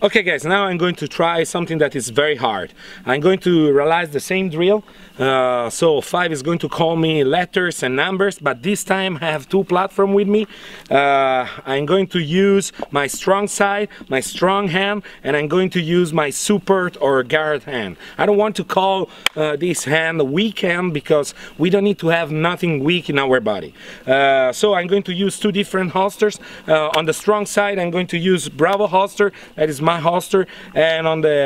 Okay guys, now I'm going to try something that is very hard. I'm going to realize the same drill. Uh, so 5 is going to call me letters and numbers, but this time I have two platform with me. Uh, I'm going to use my strong side, my strong hand, and I'm going to use my support or guard hand. I don't want to call uh, this hand weak hand because we don't need to have nothing weak in our body. Uh, so I'm going to use two different holsters. Uh, on the strong side, I'm going to use Bravo holster, that is my holster and on the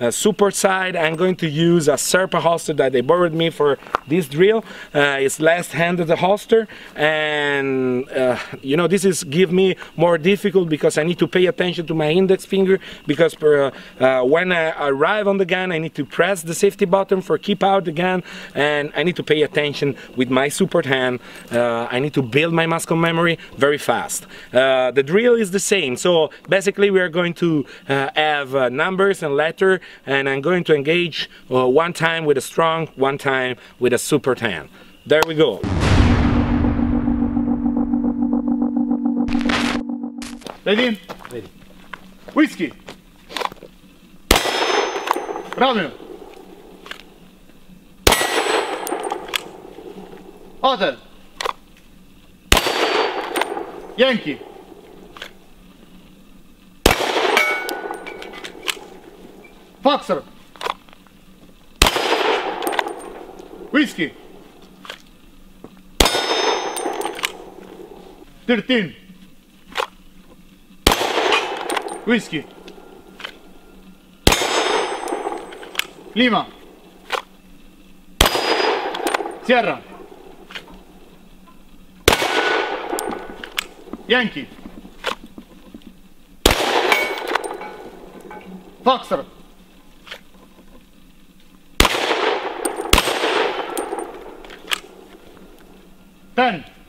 uh, uh, support side I'm going to use a Serpa holster that they borrowed me for this drill. Uh, it's left-handed holster and uh, you know this is give me more difficult because I need to pay attention to my index finger because per, when I arrive on the gun I need to press the safety button for keep out the gun and I need to pay attention with my support hand. I need to build my muscle memory very fast. The drill is the same. So basically we are going to uh, have uh, numbers and letter and I'm going to engage uh, one time with a strong, one time with a super tan. There we go. Ready? Ready. Whiskey. Правильно. Hotel. Yankee. Foxer. Whiskey. 13. Whiskey. Lima. Sierra. Yankee. Foxer. Ten.